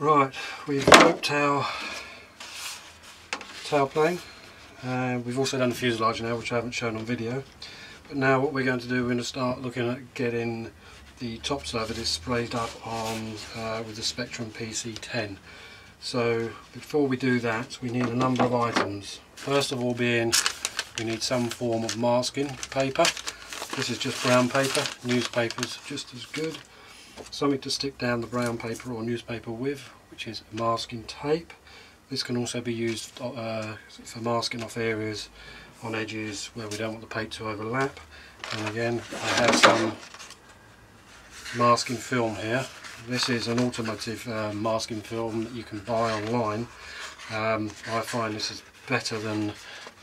Right, we've roped our tailplane and we've also done the fuselage now which I haven't shown on video. But now what we're going to do, we're going to start looking at getting the top of it sprayed up on uh, with the Spectrum PC10. So before we do that we need a number of items. First of all being we need some form of masking paper. This is just brown paper, newspapers just as good something to stick down the brown paper or newspaper with which is masking tape. This can also be used uh, for masking off areas on edges where we don't want the paint to overlap. And again I have some masking film here. This is an automotive uh, masking film that you can buy online. Um, I find this is better than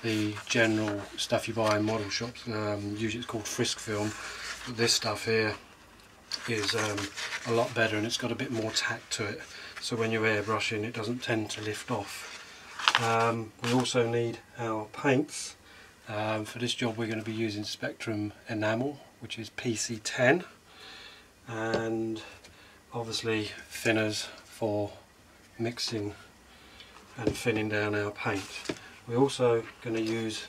the general stuff you buy in model shops. Um, usually it's called Frisk film. But this stuff here is um, a lot better and it's got a bit more tack to it so when you're airbrushing it doesn't tend to lift off. Um, we also need our paints. Um, for this job we're going to be using Spectrum Enamel which is PC10 and obviously thinners for mixing and thinning down our paint. We're also going to use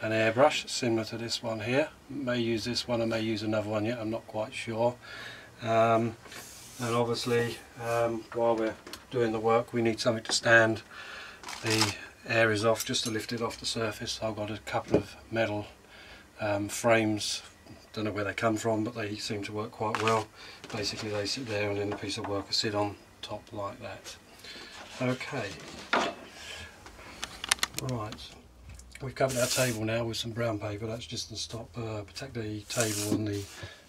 an airbrush similar to this one here. May use this one, I may use another one yet, I'm not quite sure. Um, and obviously um, while we're doing the work we need something to stand the areas off just to lift it off the surface. I've got a couple of metal um, frames, don't know where they come from but they seem to work quite well. Basically they sit there and then the piece of work will sit on top like that. Okay, right we've covered our table now with some brown paper. That's just to stop uh, protect the table and the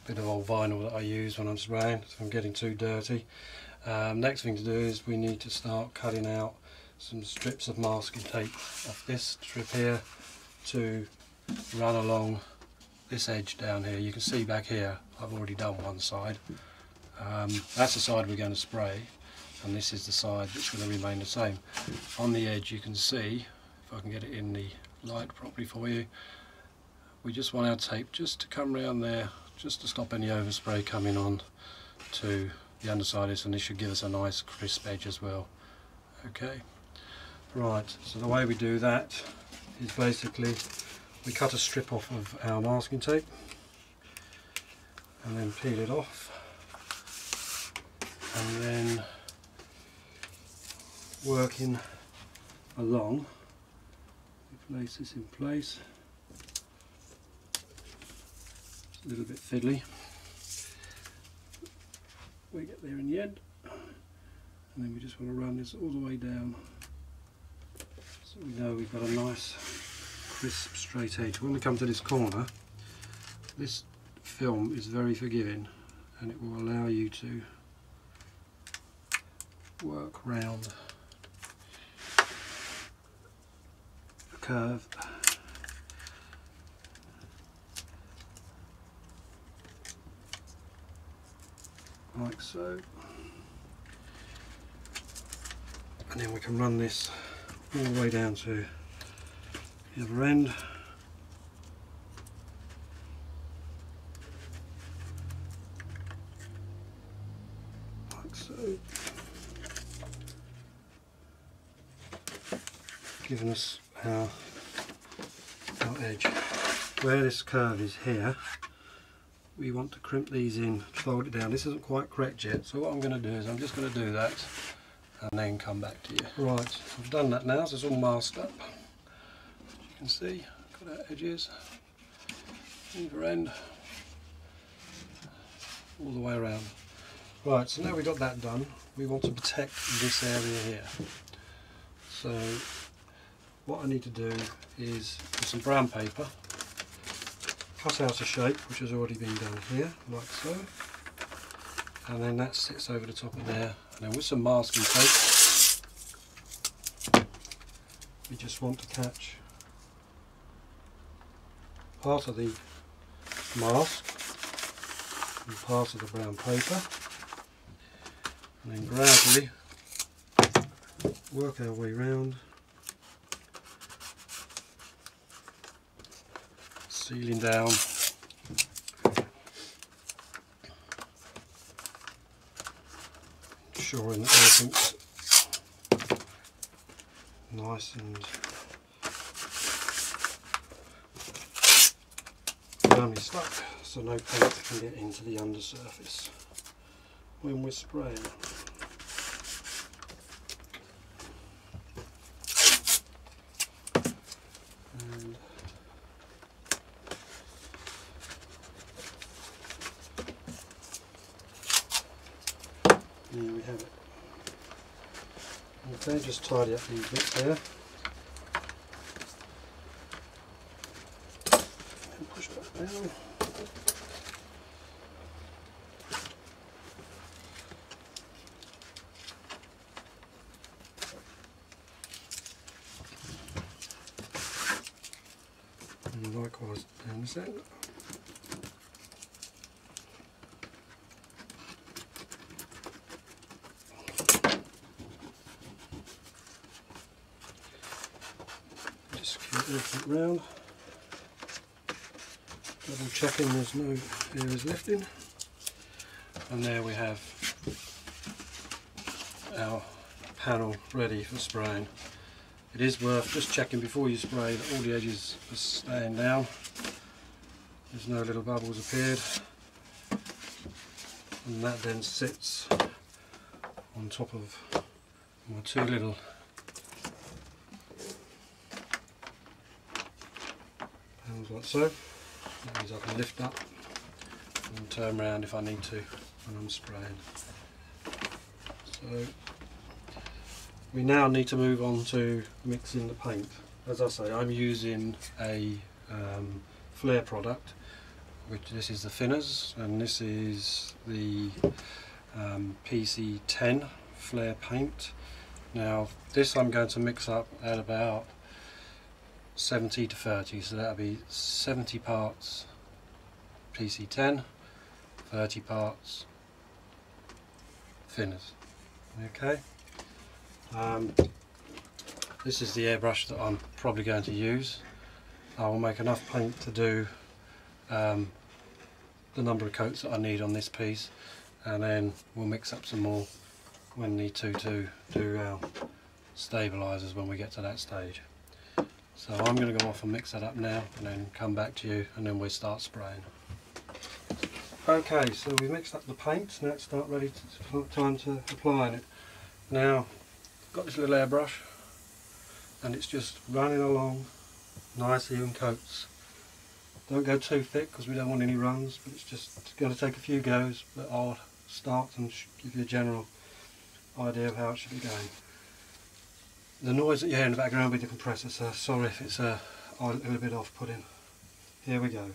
bit of old vinyl that I use when I'm spraying I'm getting too dirty. Um, next thing to do is we need to start cutting out some strips of masking tape off this strip here to run along this edge down here. You can see back here I've already done one side. Um, that's the side we're going to spray and this is the side that's going to remain the same. On the edge you can see if I can get it in the light properly for you. We just want our tape just to come around there, just to stop any overspray coming on to the underside and this should give us a nice crisp edge as well. Okay, right, so the way we do that is basically we cut a strip off of our masking tape and then peel it off and then working along place this in place. It's a little bit fiddly. We get there in the end and then we just want to run this all the way down so we know we've got a nice crisp straight edge. When we come to this corner this film is very forgiving and it will allow you to work round curve. Like so. And then we can run this all the way down to the other end. Like so. Giving us our, our edge. Where this curve is here, we want to crimp these in, fold it down. This isn't quite correct yet, so what I'm going to do is I'm just going to do that and then come back to you. Right, I've done that now, so it's all masked up. As you can see, got our edges, either end, all the way around. Right, so now we've got that done, we want to protect this area here. So what I need to do is with some brown paper cut out a shape which has already been done here like so. And then that sits over the top of there. And then with some masking tape we just want to catch part of the mask and part of the brown paper. And then gradually work our way round sealing down. ensuring that everything's nice and firmly stuck so no paint can get into the undersurface when we're spraying. And there we have it. Okay, just tidy up these bits there. And push that down. And likewise down the centre. Round. Double checking there's no areas left in, And there we have our panel ready for spraying. It is worth just checking before you spray that all the edges are staying down. There's no little bubbles appeared. And that then sits on top of my two little panels like so. That means I can lift up and turn around if I need to when I'm spraying. So we now need to move on to mixing the paint. As I say, I'm using a um, Flair product, which this is the thinners, and this is the um, PC10 Flair paint. Now, this I'm going to mix up at about 70 to 30, so that'll be 70 parts PC10, 30 parts thinners. Okay. Um, this is the airbrush that I'm probably going to use. I will make enough paint to do um, the number of coats that I need on this piece and then we'll mix up some more when need to to do our stabilisers when we get to that stage. So I'm going to go off and mix that up now and then come back to you and then we'll start spraying. Okay, so we've mixed up the paint, now it's start ready to, time to apply it. Now got this little airbrush and it's just running along nice even coats don't go too thick because we don't want any runs but it's just going to take a few goes but I'll start and give you a general idea of how it should be going the noise that you hear in the background with the compressor so sorry if it's uh, a little bit off putting here we go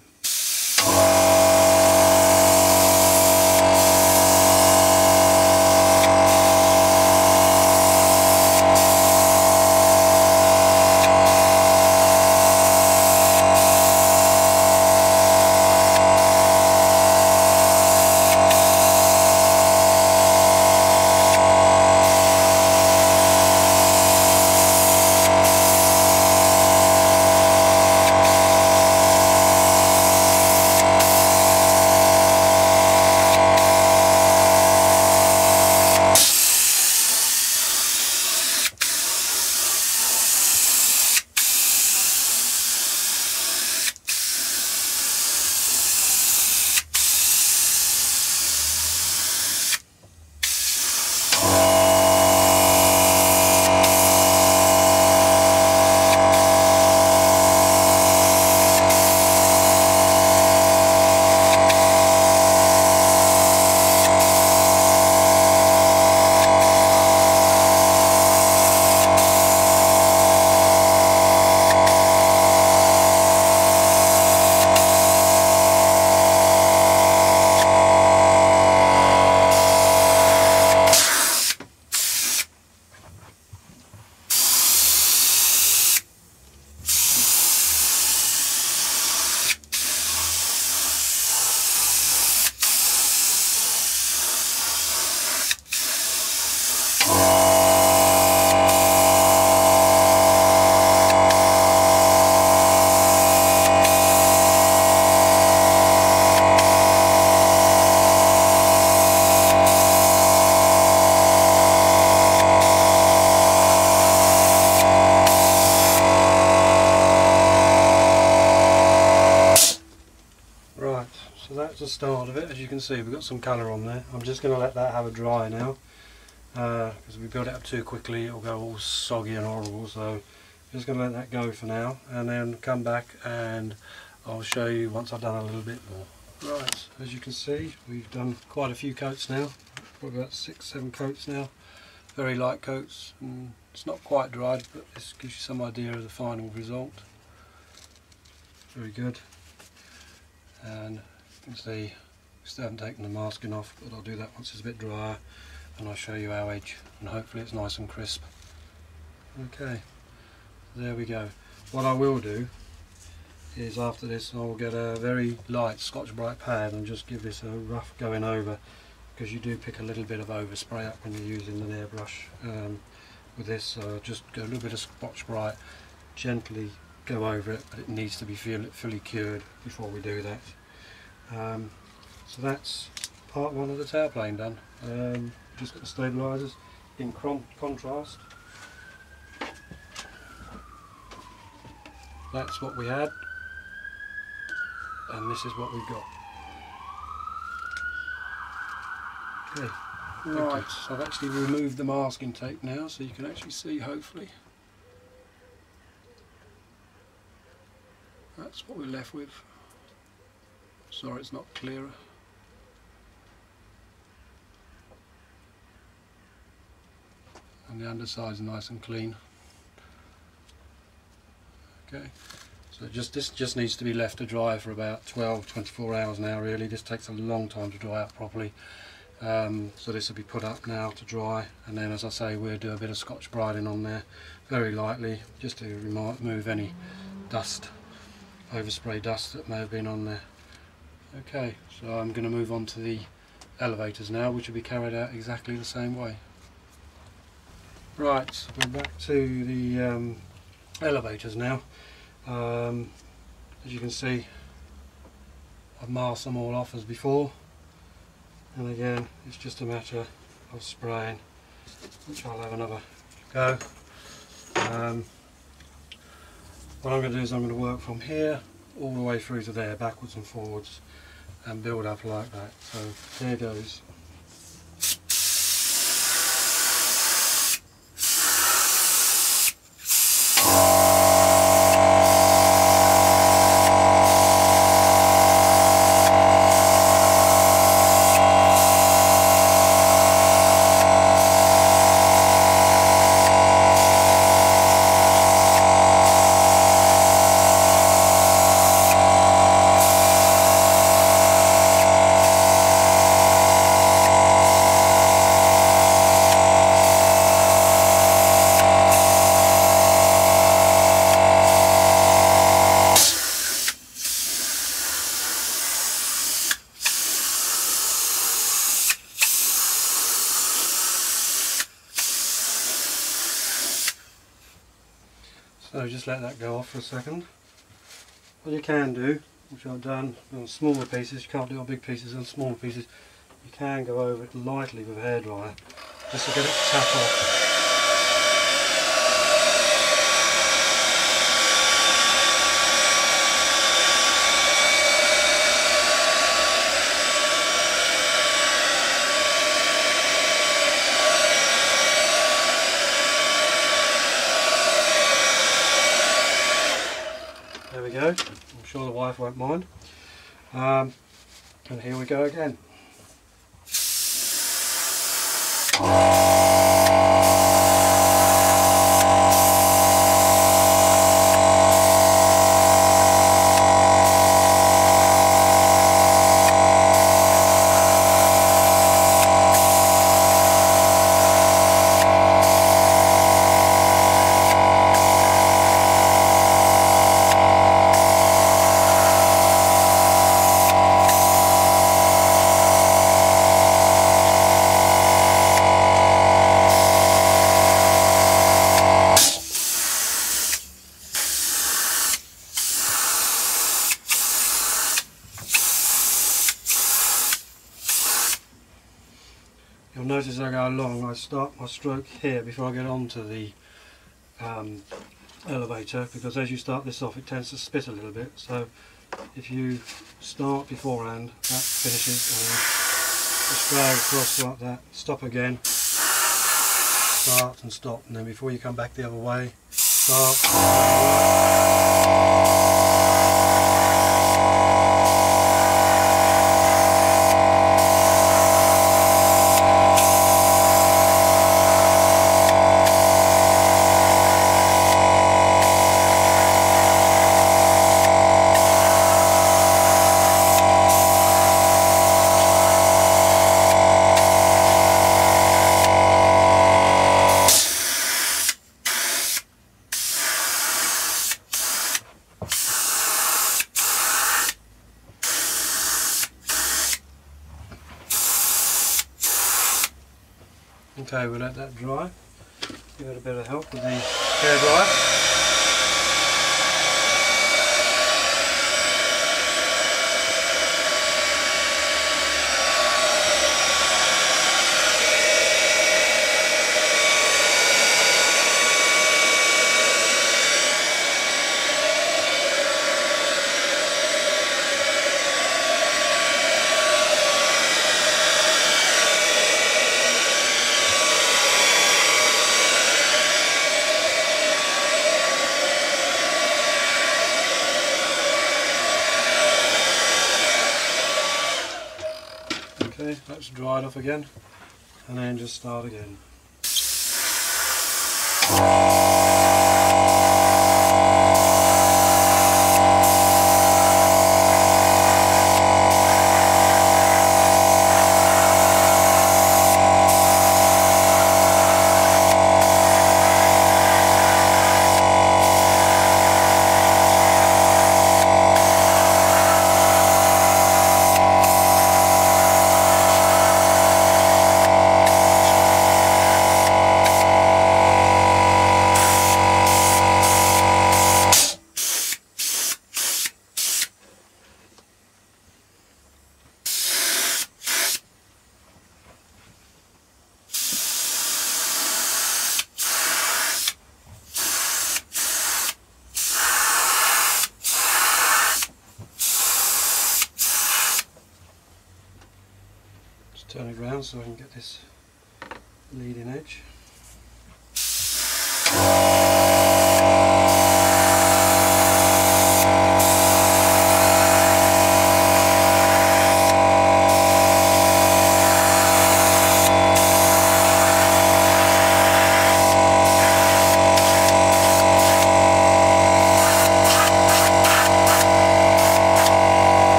the start of it. As you can see, we've got some colour on there. I'm just going to let that have a dry now, because uh, if we build it up too quickly, it'll go all soggy and horrible. So just going to let that go for now, and then come back and I'll show you once I've done a little bit more. Right, as you can see, we've done quite a few coats now. Probably about six, seven coats now. Very light coats. And it's not quite dried, but this gives you some idea of the final result. Very good. And you can see, we still haven't taken the masking off, but I'll do that once it's a bit drier, and I'll show you our edge, and hopefully it's nice and crisp. Okay, there we go. What I will do is after this I'll get a very light Scotch-Brite pad and just give this a rough going over because you do pick a little bit of overspray up when you're using an airbrush um, with this so just go a little bit of Scotch-Brite gently go over it but it needs to be fully cured before we do that um, so that's part one of the tailplane done um, just got the stabilisers in contrast that's what we had and this is what we've got. Okay, right, so I've actually removed the masking tape now so you can actually see hopefully. That's what we're left with. Sorry it's not clearer. And the underside's nice and clean. Okay. So just this just needs to be left to dry for about 12, 24 hours now really. This takes a long time to dry out properly. Um, so this will be put up now to dry and then as I say we'll do a bit of Scotch-Briting on there very lightly just to remove any dust, overspray dust that may have been on there. Okay, so I'm going to move on to the elevators now which will be carried out exactly the same way. Right, we're back to the um, elevators now. Um, as you can see I've masked them all off as before and again it's just a matter of spraying which I'll have another go. Um, what I'm going to do is I'm going to work from here all the way through to there backwards and forwards and build up like that. So there goes So just let that go off for a second. What you can do, which I've done on smaller pieces, you can't do on big pieces, on smaller pieces, you can go over it lightly with a hairdryer, just to get it to tap off. go. I'm sure the wife won't mind. Um, and here we go again. You'll notice as I go along I start my stroke here before I get onto the um, elevator because as you start this off it tends to spit a little bit. So if you start beforehand that finishes and just drag across like that stop again. Start and stop and then before you come back the other way start Okay, we'll let that dry. Give it a bit of help with the hair dryer. Okay, that's dried off again and then just start again. Turn it around so I can get this leading edge.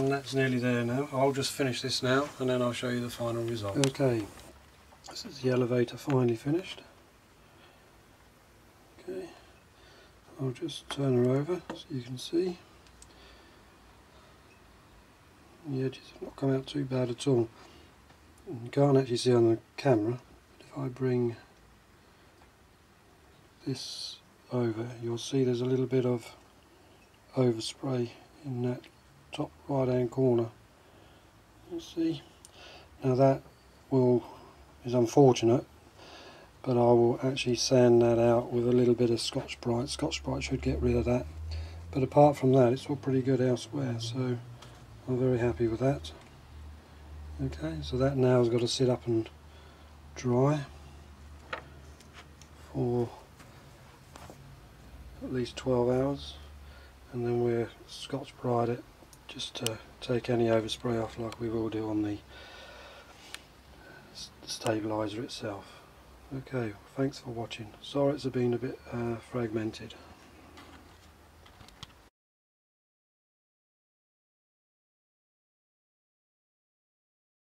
and that's nearly there now. I'll just finish this now and then I'll show you the final result. Okay, this is the elevator finally finished. Okay, I'll just turn her over so you can see. The edges have not come out too bad at all. You can't actually see on the camera, but if I bring this over, you'll see there's a little bit of overspray in that top right hand corner you see. Now that will is unfortunate but I will actually sand that out with a little bit of Scotch-Brite Scotch-Brite should get rid of that but apart from that it's all pretty good elsewhere so I'm very happy with that. Okay so that now has got to sit up and dry for at least 12 hours and then we'll Scotch-Brite it just to take any overspray off like we will do on the stabilizer itself. Okay, thanks for watching. Sorry it's been a bit uh, fragmented.